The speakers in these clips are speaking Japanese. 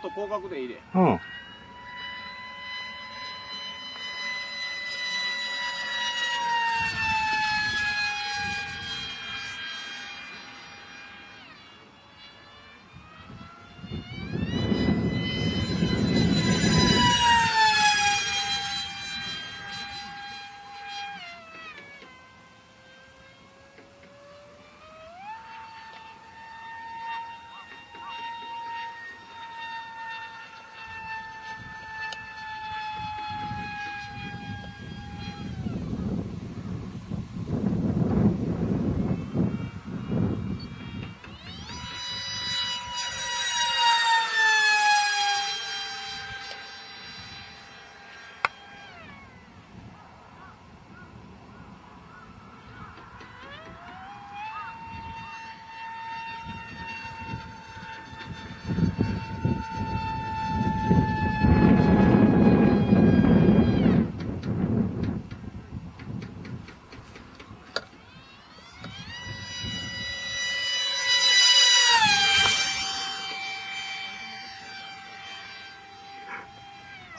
と広角でいいで。うん。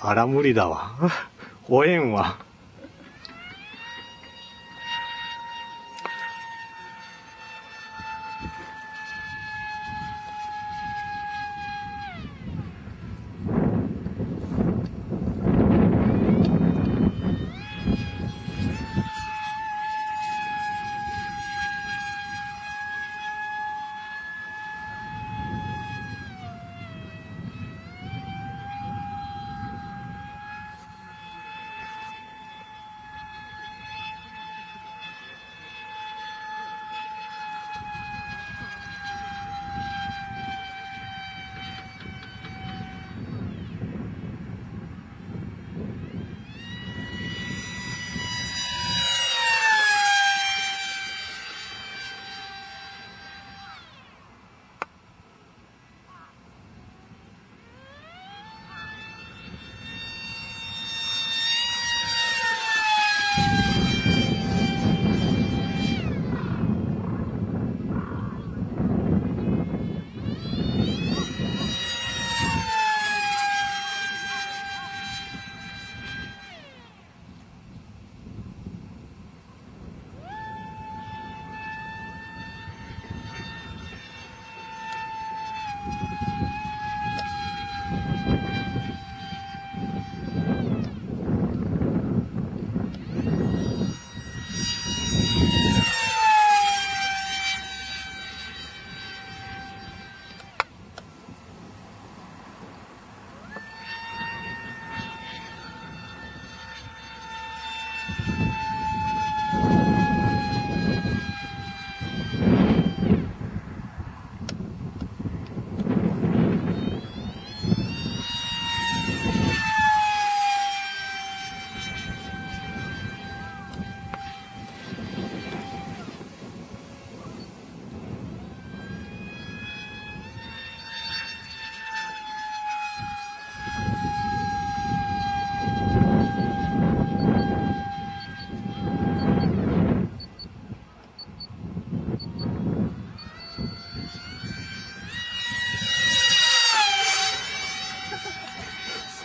あら、無理だわ。おえんわ。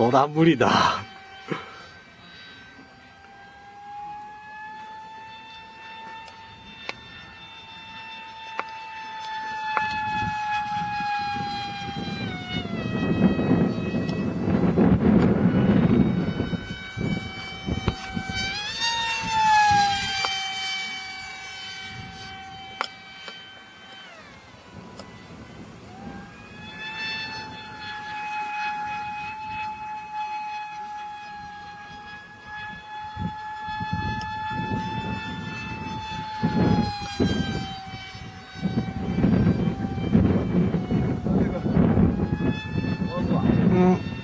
そら無理だ。Mm.